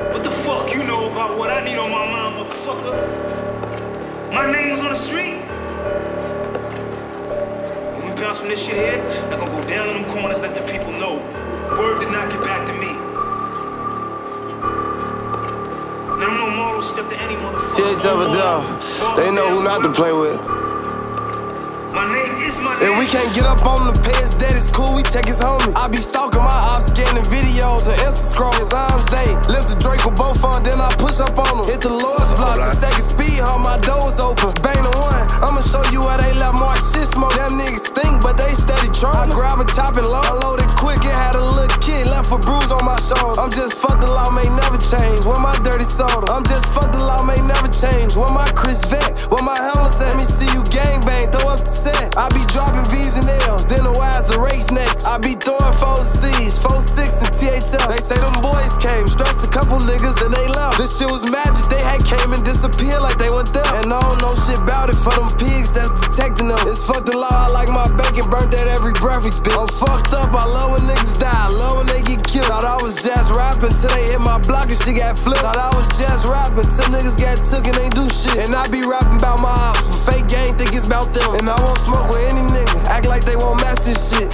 What the fuck you know about what I need on my mind, motherfucker? My name is on the street. When we bounce from this shit here, that gonna go down in them corners, let the people know. Word did not get back to me. Let them know Marlo stepped to any motherfucker. TH of a dog. They know who not to play with. My name is my name. And we can't get up on the peds, that is cool, we check his homie. I be stalking V's and L's, then the Y's the race next. I be throwing four C's, four six and THL. They say them boys came, stressed a couple niggas and they left. This shit was magic, they had came and disappeared like they went there. And I don't know shit about it for them pigs that's detecting them. It's fuck the law, I like my bacon burnt at every we spit. I'm fucked up, I love when niggas die, I love when they get killed. Thought I was just rapping till they hit my block and she got flipped. Thought I was just rapping till niggas got took and ain't do shit. And I be rapping about my fake gang think it's about them. And I won't smoke with any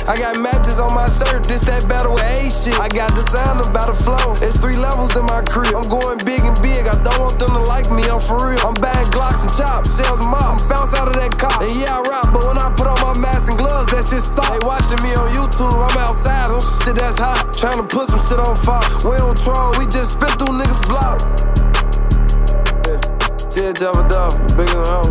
I got matches on my shirt, this that battle with A shit. I got the sound about the flow, it's three levels in my crib. I'm going big and big, I don't want them to like me, I'm for real. I'm buying Glocks and chops, sales mops, bounce out of that cop. And yeah, I rap, but when I put on my mask and gloves, that shit stop. They watching me on YouTube, I'm outside on some shit that's hot. Trying to put some shit on Fox. We don't troll, we just spit through niggas' block. Yeah. Of dog, bigger than.